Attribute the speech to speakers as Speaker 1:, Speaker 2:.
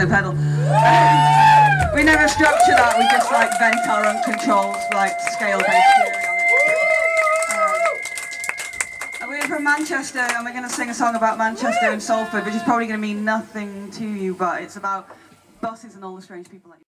Speaker 1: the pedal. We never structure that. We just like vent our own controls, like scale-based theory on it. Um, we're from Manchester, and we're going to sing a song about Manchester and Salford, which is probably going to mean nothing to you, but it's about buses and all the strange people that.